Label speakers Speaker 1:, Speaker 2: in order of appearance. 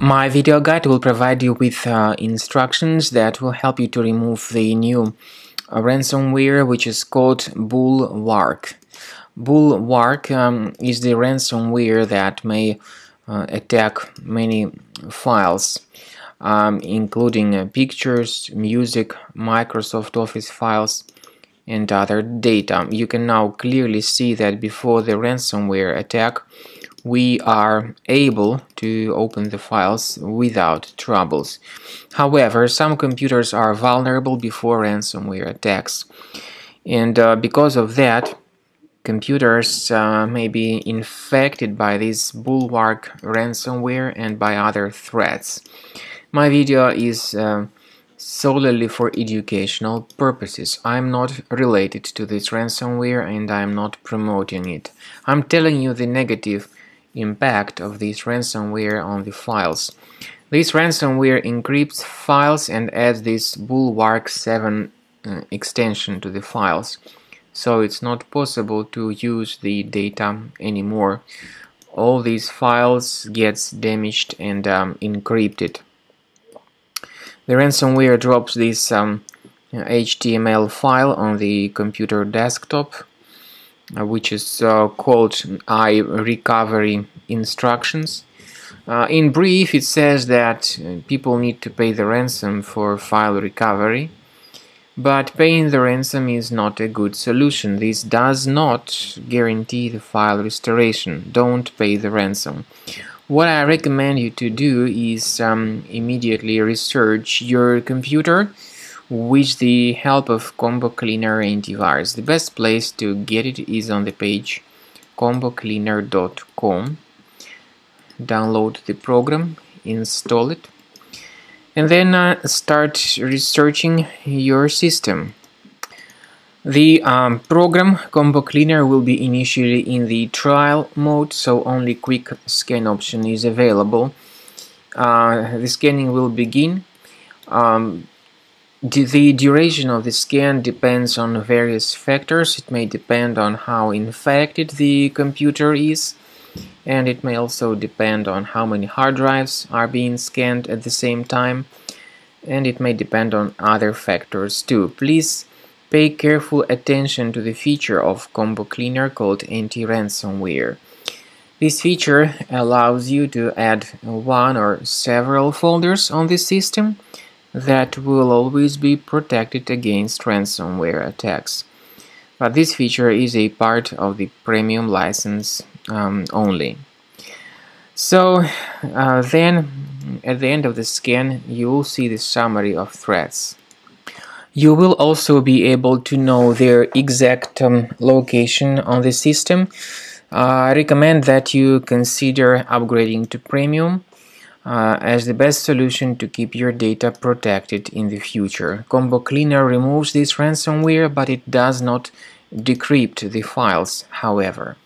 Speaker 1: My video guide will provide you with uh, instructions that will help you to remove the new uh, ransomware which is called Bulwark. Bulwark um, is the ransomware that may uh, attack many files um, including uh, pictures, music, Microsoft Office files and other data. You can now clearly see that before the ransomware attack we are able to open the files without troubles. However, some computers are vulnerable before ransomware attacks and uh, because of that computers uh, may be infected by this bulwark ransomware and by other threats. My video is uh, solely for educational purposes. I'm not related to this ransomware and I'm not promoting it. I'm telling you the negative impact of this ransomware on the files. This ransomware encrypts files and adds this Bulwark 7 uh, extension to the files so it's not possible to use the data anymore all these files gets damaged and um, encrypted the ransomware drops this um, HTML file on the computer desktop uh, which is uh, called recovery instructions uh, in brief it says that uh, people need to pay the ransom for file recovery but paying the ransom is not a good solution. This does not guarantee the file restoration. Don't pay the ransom. What I recommend you to do is um, immediately research your computer with the help of Combo Cleaner antivirus. The best place to get it is on the page combocleaner.com. Download the program, install it and then uh, start researching your system. The um, program Combo Cleaner will be initially in the trial mode, so only quick scan option is available. Uh, the scanning will begin. Um, the duration of the scan depends on various factors. It may depend on how infected the computer is and it may also depend on how many hard drives are being scanned at the same time and it may depend on other factors too. Please pay careful attention to the feature of Combo Cleaner called anti-ransomware. This feature allows you to add one or several folders on the system that will always be protected against ransomware attacks. But this feature is a part of the premium license um, only. So uh, then at the end of the scan you will see the summary of threats. You will also be able to know their exact um, location on the system. Uh, I recommend that you consider upgrading to premium uh, as the best solution to keep your data protected in the future. Combo Cleaner removes this ransomware but it does not decrypt the files however.